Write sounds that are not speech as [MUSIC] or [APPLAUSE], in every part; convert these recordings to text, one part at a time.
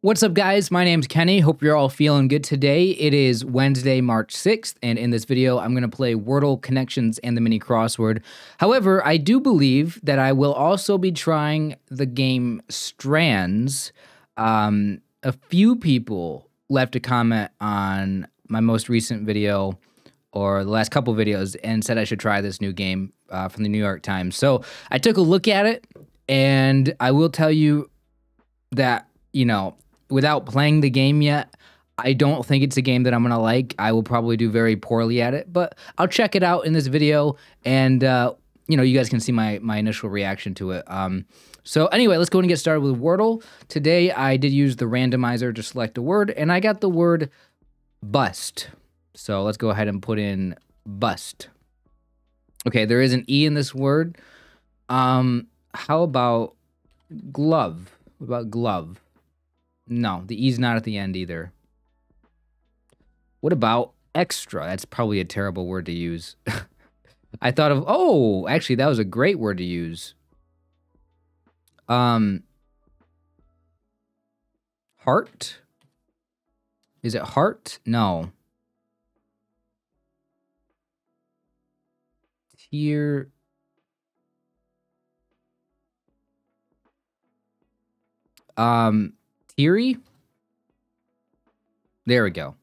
What's up, guys? My name's Kenny. Hope you're all feeling good today. It is Wednesday, March 6th, and in this video, I'm going to play Wordle Connections and the mini crossword. However, I do believe that I will also be trying the game Strands. Um, a few people left a comment on my most recent video or the last couple videos and said I should try this new game uh, from the New York Times. So I took a look at it, and I will tell you that, you know, without playing the game yet, I don't think it's a game that I'm gonna like. I will probably do very poorly at it, but I'll check it out in this video, and uh, you know, you guys can see my my initial reaction to it. Um, so anyway, let's go and get started with Wordle. Today, I did use the randomizer to select a word, and I got the word bust. So let's go ahead and put in bust. Okay, there is an e in this word. Um, how about glove? What about glove? No, the E's not at the end either. What about extra? That's probably a terrible word to use. [LAUGHS] I thought of, oh, actually, that was a great word to use. Um, heart? Is it heart? No. Tear. Um, Theory? There we go.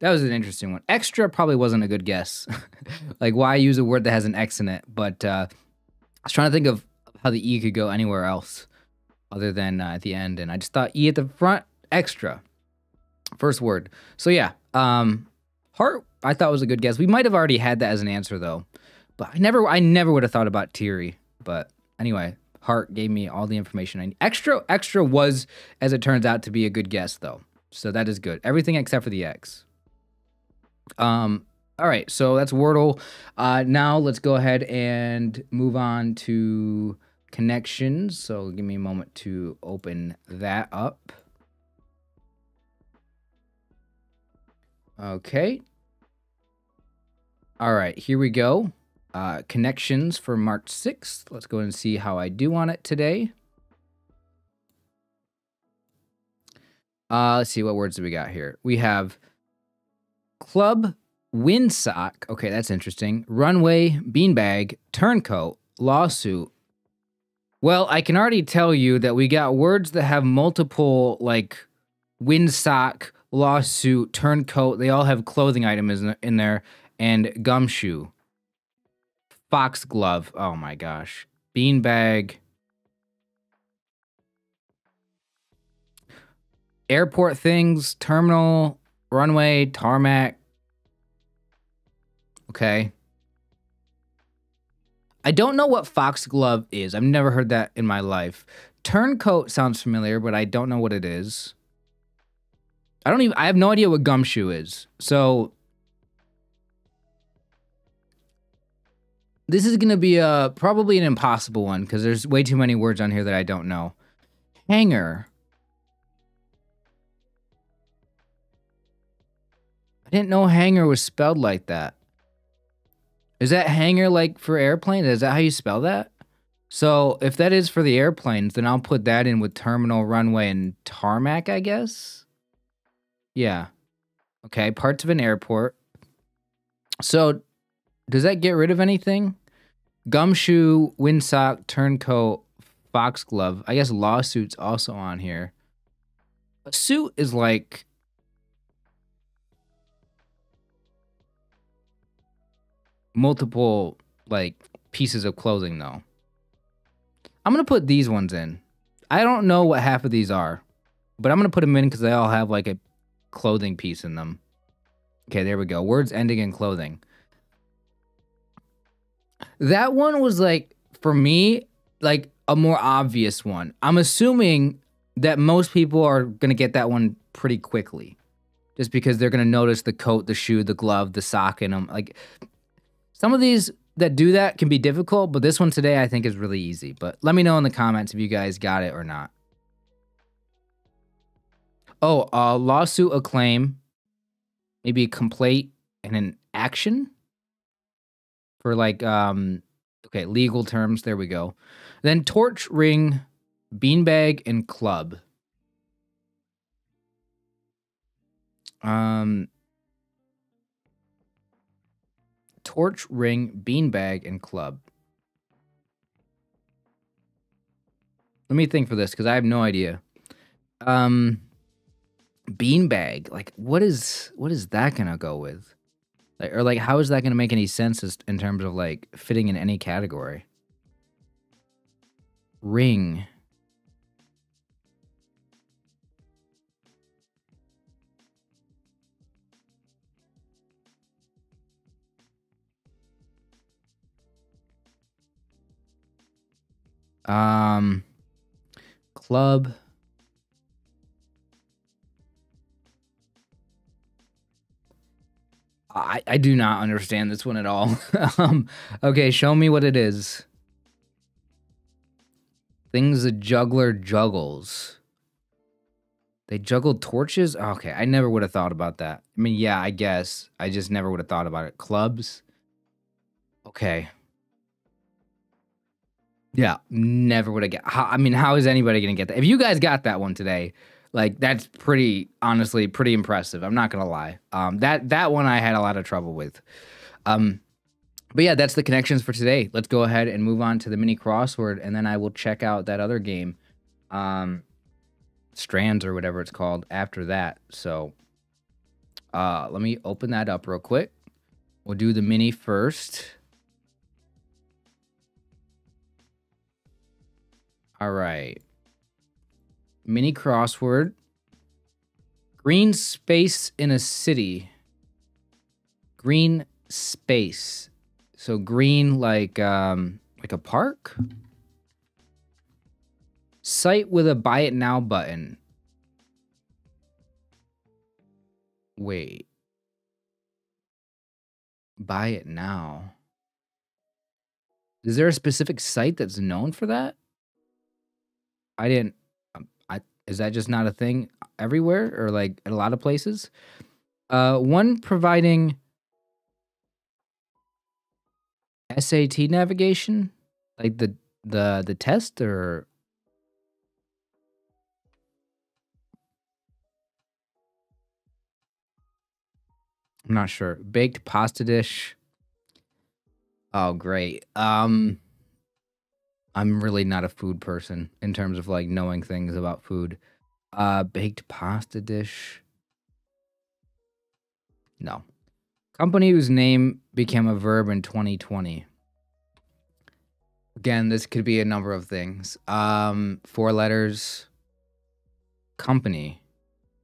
That was an interesting one. Extra probably wasn't a good guess. [LAUGHS] like, why use a word that has an X in it? But uh, I was trying to think of how the E could go anywhere else other than uh, at the end. And I just thought E at the front, extra. First word. So, yeah. Um, heart, I thought was a good guess. We might have already had that as an answer, though. But I never, I never would have thought about Teary. But anyway, Heart gave me all the information I need. Extra, extra was, as it turns out, to be a good guess though. So that is good. Everything except for the X. Um. All right. So that's Wordle. Uh, now let's go ahead and move on to connections. So give me a moment to open that up. Okay. All right. Here we go uh, connections for March 6th. Let's go and see how I do on it today. Uh, let's see what words do we got here. We have club, windsock. Okay, that's interesting. Runway, beanbag, turncoat, lawsuit. Well, I can already tell you that we got words that have multiple like windsock, lawsuit, turncoat. They all have clothing items in there, and gumshoe. Foxglove. Oh my gosh. Beanbag. Airport things, terminal, runway, tarmac. Okay. I don't know what foxglove is. I've never heard that in my life. Turncoat sounds familiar, but I don't know what it is. I don't even I have no idea what gumshoe is. So This is going to be a probably an impossible one because there's way too many words on here that I don't know. Hangar. I didn't know hanger was spelled like that. Is that hanger like for airplane? Is that how you spell that? So if that is for the airplanes, then I'll put that in with terminal, runway, and tarmac, I guess. Yeah. Okay, parts of an airport. So does that get rid of anything? Gumshoe, windsock, turncoat, foxglove. I guess lawsuit's also on here. A suit is like multiple like pieces of clothing though. I'm gonna put these ones in. I don't know what half of these are, but I'm gonna put them in because they all have like a clothing piece in them. Okay, there we go. Words ending in clothing. That one was like for me like a more obvious one. I'm assuming that most people are going to get that one pretty quickly. Just because they're going to notice the coat, the shoe, the glove, the sock in them. Like some of these that do that can be difficult, but this one today I think is really easy. But let me know in the comments if you guys got it or not. Oh, a lawsuit, a claim, maybe a complaint and an action for like um okay, legal terms. There we go. Then torch, ring, beanbag, and club. Um, torch, ring, beanbag, and club. Let me think for this because I have no idea. Um, beanbag. Like, what is what is that gonna go with? Like, or like, how is that gonna make any sense in terms of like fitting in any category? Ring. Um, club. I, I do not understand this one at all. [LAUGHS] um, okay, show me what it is. Things a juggler juggles. They juggled torches? Okay, I never would have thought about that. I mean, yeah, I guess. I just never would have thought about it. Clubs? Okay. Yeah, never would have. How, I mean, how is anybody gonna get that? If you guys got that one today, like that's pretty, honestly, pretty impressive. I'm not gonna lie. Um, that that one I had a lot of trouble with. Um, but yeah, that's the connections for today. Let's go ahead and move on to the mini crossword, and then I will check out that other game, um, Strands or whatever it's called after that. So, uh, let me open that up real quick. We'll do the mini first. All right. Mini crossword. Green space in a city. Green space. So green like um like a park? Site with a buy it now button. Wait. Buy it now. Is there a specific site that's known for that? I didn't. Is that just not a thing everywhere or like in a lot of places? Uh, one providing SAT navigation, like the the the test, or I'm not sure. Baked pasta dish. Oh, great. Um, I'm really not a food person in terms of like knowing things about food. Uh, baked pasta dish. No. Company whose name became a verb in 2020. Again, this could be a number of things. Um, four letters. Company.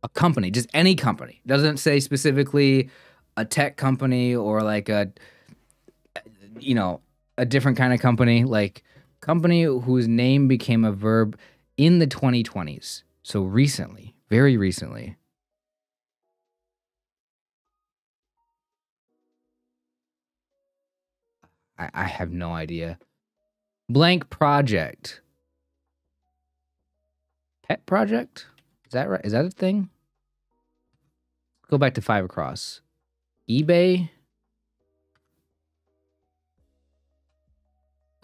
A company, just any company. Doesn't say specifically a tech company or like a you know, a different kind of company like company whose name became a verb in the 2020s. So recently, very recently. I, I have no idea. Blank project. Pet project? Is that right? Is that a thing? Go back to five across. eBay.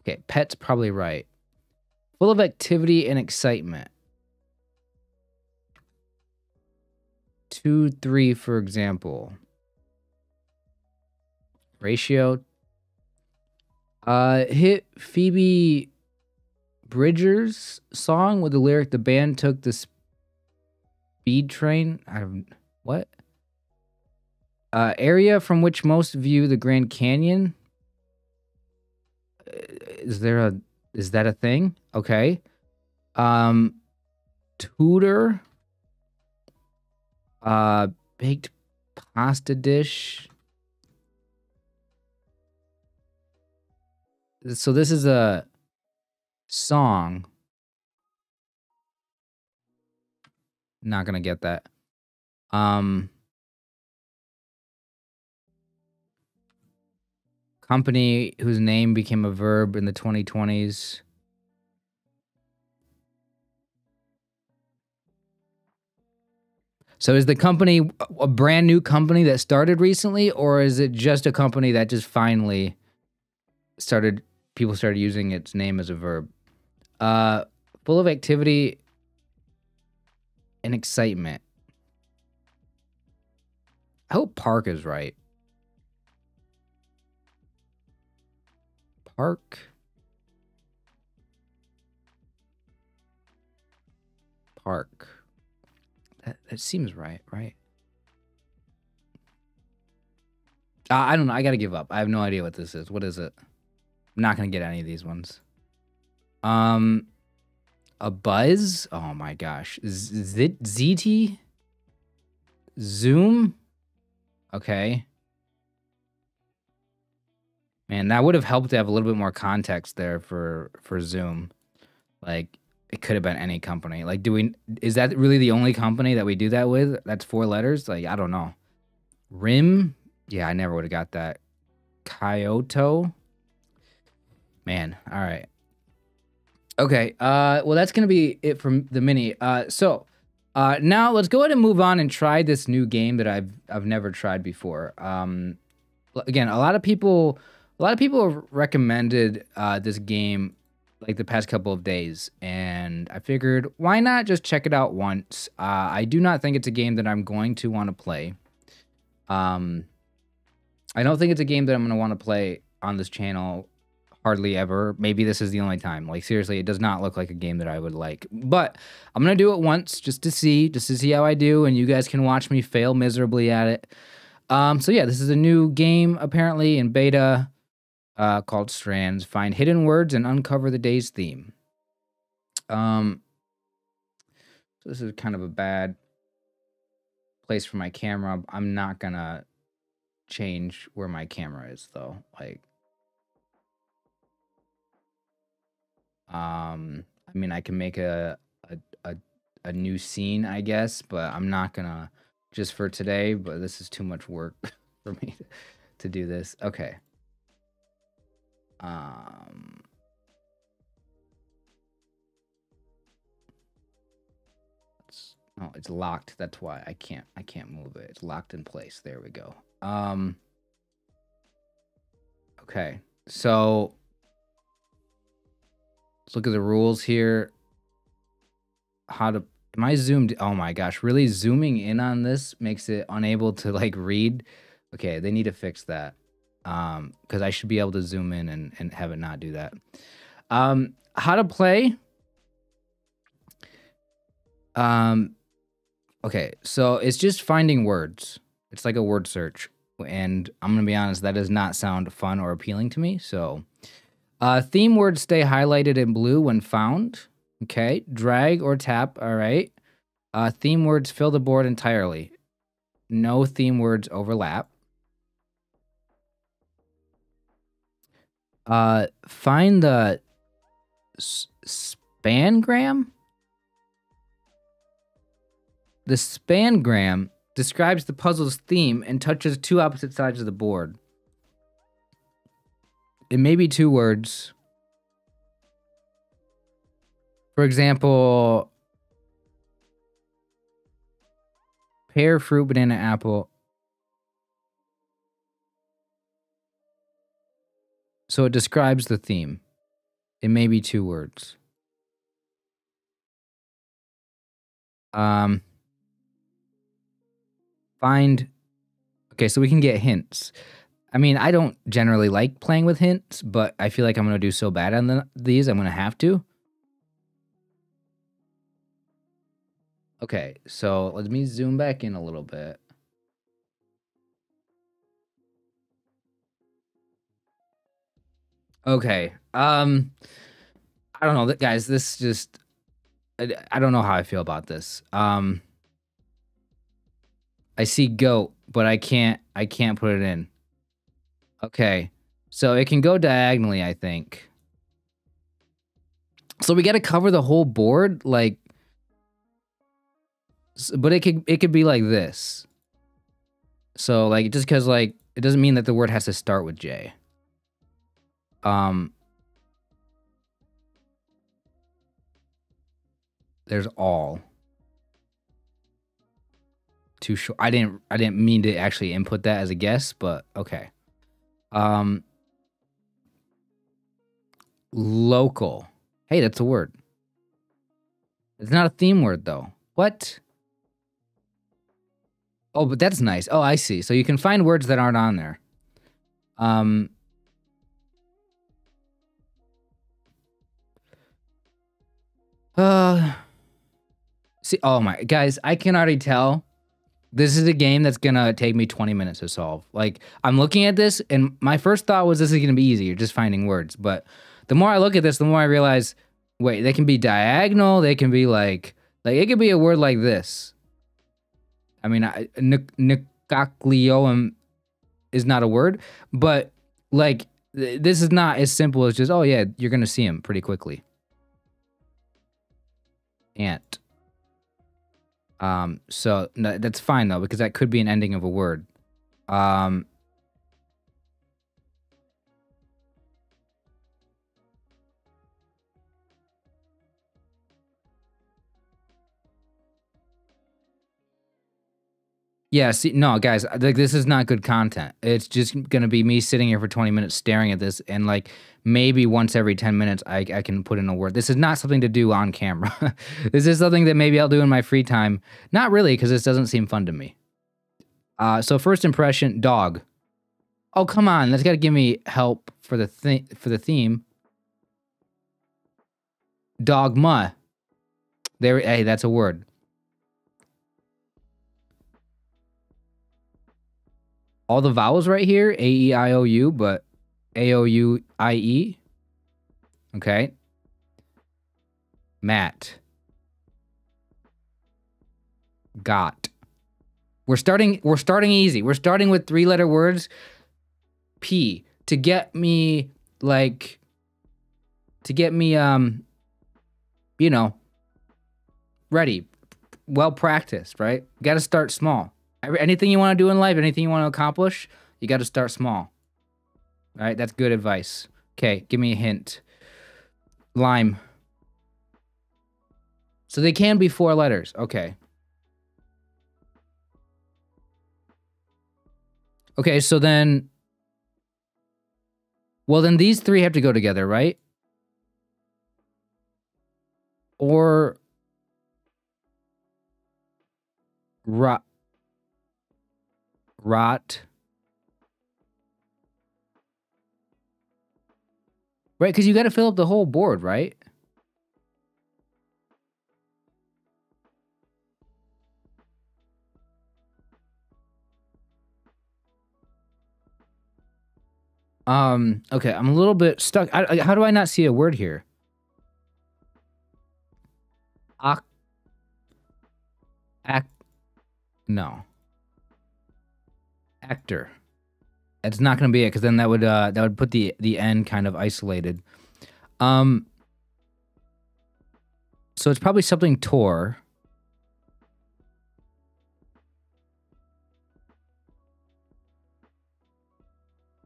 Okay, pet's probably right. Full of activity and excitement. Two, three, for example. Ratio. Uh, hit Phoebe Bridgers song with the lyric "The band took the speed train." I what? Uh, area from which most view the Grand Canyon is there a is that a thing? Okay. Um tutor uh baked pasta dish. So this is a song. Not going to get that. Um company whose name became a verb in the 2020s. So is the company a brand new company that started recently or is it just a company that just finally started people started using its name as a verb? Uh full of activity and excitement. I hope park is right. Park. Park. That, that seems right, right? Uh, I don't know. I got to give up. I have no idea what this is. What is it? I'm not going to get any of these ones. Um, a buzz? Oh my gosh. Z- ZT? Zoom? Okay. Man, that would have helped to have a little bit more context there for for Zoom. Like it could have been any company. Like do we is that really the only company that we do that with? That's four letters? Like I don't know. Rim? Yeah, I never would have got that. Kyoto? Man, all right. Okay. Uh well that's going to be it from the mini. Uh so uh, now let's go ahead and move on and try this new game that I've I've never tried before. Um, again, a lot of people a lot of people have recommended uh, this game like the past couple of days, and I figured why not just check it out once. Uh, I do not think it's a game that I'm going to want to play. Um, I don't think it's a game that I'm going to want to play on this channel hardly ever. Maybe this is the only time. Like seriously, it does not look like a game that I would like. But I'm gonna do it once just to see, just to see how I do, and you guys can watch me fail miserably at it. Um, so yeah, this is a new game apparently in beta uh, called Strands. Find hidden words and uncover the day's theme. Um, so this is kind of a bad place for my camera. I'm not gonna change where my camera is though. Like Um, I mean, I can make a, a a a new scene, I guess, but I'm not gonna just for today. But this is too much work [LAUGHS] for me to, to do this. Okay. Um. It's, oh, it's locked. That's why I can't. I can't move it. It's locked in place. There we go. Um. Okay. So Let's look at the rules here. How to am I zoomed? Oh my gosh, really zooming in on this makes it unable to like read. Okay, they need to fix that. Um, because I should be able to zoom in and, and have it not do that. Um, how to play. Um, okay, so it's just finding words. It's like a word search. And I'm gonna be honest, that does not sound fun or appealing to me. So uh, theme words stay highlighted in blue when found. Okay. Drag or tap. All right. Uh, theme words fill the board entirely. No theme words overlap. Uh, find the spangram. The spangram describes the puzzle's theme and touches two opposite sides of the board it may be two words. For example, pear, fruit, banana, apple. So it describes the theme. It may be two words. Um, find. Okay, so we can get hints. I mean, I don't generally like playing with hints, but I feel like I'm gonna do so bad on the, these, I'm gonna have to. Okay, so let me zoom back in a little bit. Okay, um, I don't know, guys. This just, I, I don't know how I feel about this. Um, I see goat, but I can't, I can't put it in. Okay. So it can go diagonally, I think. So we got to cover the whole board like but it could it could be like this. So like just cuz like it doesn't mean that the word has to start with J. Um There's all. Too short. I didn't I didn't mean to actually input that as a guess, but okay. Um, local. Hey, that's a word. It's not a theme word though. What? Oh, but that's nice. Oh, I see. So you can find words that aren't on there. Um. Uh. See, oh my guys, I can already tell this is a game that's gonna take me 20 minutes to solve. Like, I'm looking at this, and my first thought was this is gonna be easy. You're just finding words. But the more I look at this, the more I realize, wait, they can be diagonal. They can be like, like it could be a word like this. I mean, Nicoclioum is not a word, but like th- this is not as simple as just, oh yeah, you're gonna see him pretty quickly. Ant. Um, so no, that's fine though, because that could be an ending of a word. Um, Yeah, see, no, guys, like this is not good content. It's just gonna be me sitting here for 20 minutes staring at this, and like maybe once every 10 minutes I, I can put in a word. This is not something to do on camera. [LAUGHS] this is something that maybe I'll do in my free time. Not really, because this doesn't seem fun to me. Uh, so first impression, dog. Oh come on, that's got to give me help for the thing for the theme. Dogma. There, hey, that's a word. All the vowels right here A, E, I, O, U, but A, O, U, I, E. Okay. Mat. Got. We're starting we're starting easy. We're starting with three letter words. P to get me like to get me um you know ready, well practiced, right? Got to start small anything you want to do in life, anything you want to accomplish, you got to start small. All right, that's good advice. Okay, give me a hint. Lime. So they can be four letters. Okay. Okay, so then. Well, then these three have to go together, right? Or. Right rot. Right, because you got to fill up the whole board, right? Um, okay, I'm a little bit stuck. I, I, how do I not see a word here? Ac Act. No actor. It's not going to be it because then that would uh, that would put the the end kind of isolated. Um. So it's probably something Tor.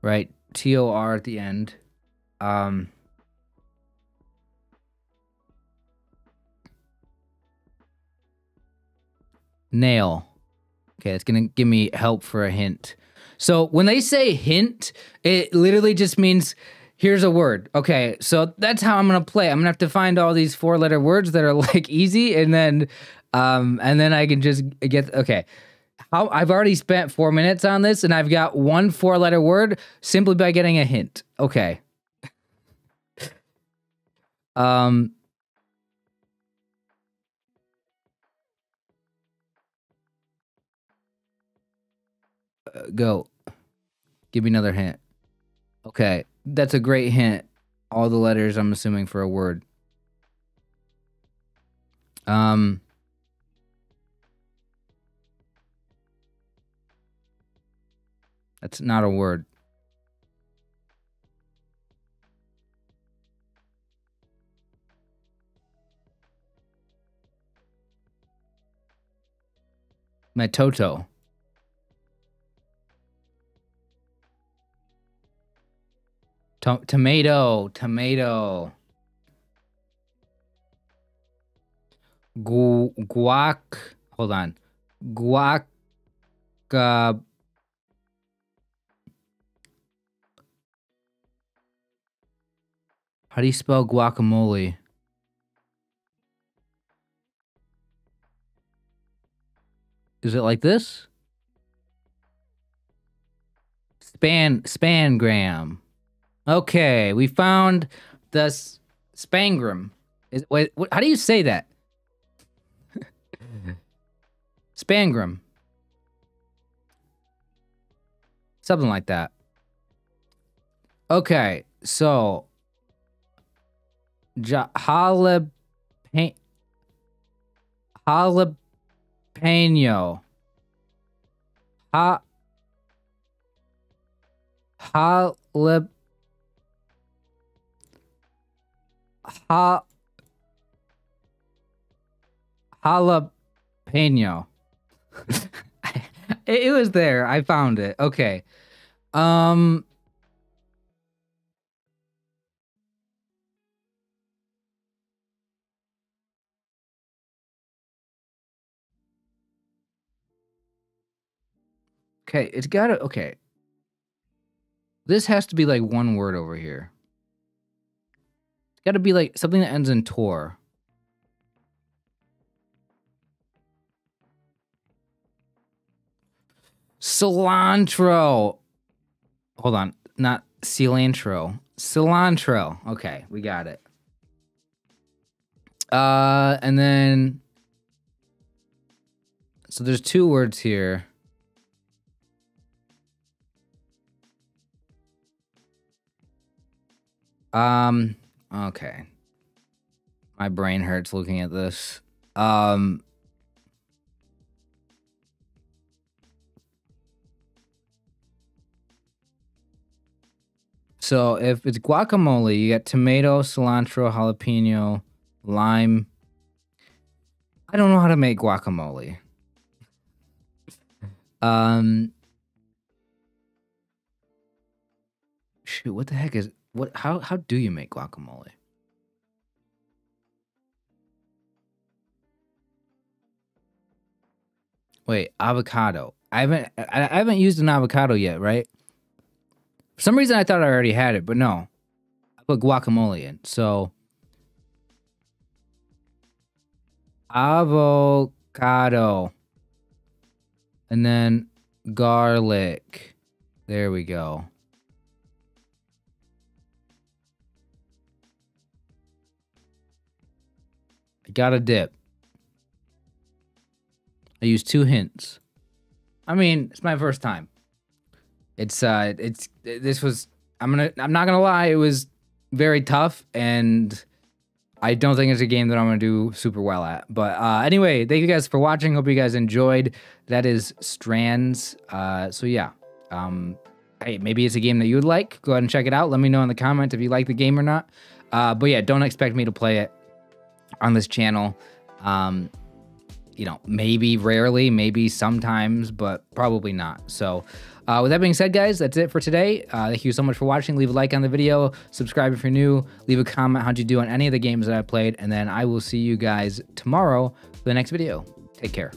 Right, T O R at the end. Um. Nail. Okay, it's gonna give me help for a hint. So when they say hint, it literally just means here's a word. Okay, so that's how I'm gonna play. I'm gonna have to find all these four letter words that are [LAUGHS] like easy, and then um and then I can just get okay. How I've already spent four minutes on this, and I've got one four letter word simply by getting a hint. Okay. [LAUGHS] um Uh, go. Give me another hint. Okay, that's a great hint. All the letters, I'm assuming, for a word. Um. That's not a word. My Metoto. To- tomato, tomato. Gu- guac. Hold on. Guac. Uh, how do you spell guacamole? Is it like this? Span spangram. Okay, we found the spangram. Is wait, what, how do you say that? [LAUGHS] spangram. Something like that. Okay, so ja, jalapeno jalapeno ha jalap ha jalapeno [LAUGHS] it, it was there i found it okay um Okay, it's gotta okay. This has to be like one word over here. It's gotta be like something that ends in tor. Cilantro. Hold on, not cilantro. Cilantro. Okay, we got it. Uh, and then so there's two words here. Um, okay. My brain hurts looking at this. Um, so if it's guacamole, you got tomato, cilantro, jalapeno, lime. I don't know how to make guacamole. Um, shoot, what the heck is what? How how do you make guacamole? Wait, avocado. I haven't I, haven't used an avocado yet, right? For some reason, I thought I already had it, but no. I put guacamole in, so avocado, and then garlic. There we go. Got a dip. I used two hints. I mean, it's my first time. It's uh it's this was I'm gonna I'm not gonna lie, it was very tough and I don't think it's a game that I'm gonna do super well at. But uh anyway, thank you guys for watching. Hope you guys enjoyed. That is Strands. Uh so yeah. Um hey, maybe it's a game that you would like. Go ahead and check it out. Let me know in the comments if you like the game or not. Uh but yeah, don't expect me to play it on this channel. Um, you know, maybe rarely, maybe sometimes, but probably not. So, uh, with that being said, guys, that's it for today. Uh, thank you so much for watching. Leave a like on the video, subscribe if you're new, leave a comment how'd you do on any of the games that I played, and then I will see you guys tomorrow for the next video. Take care.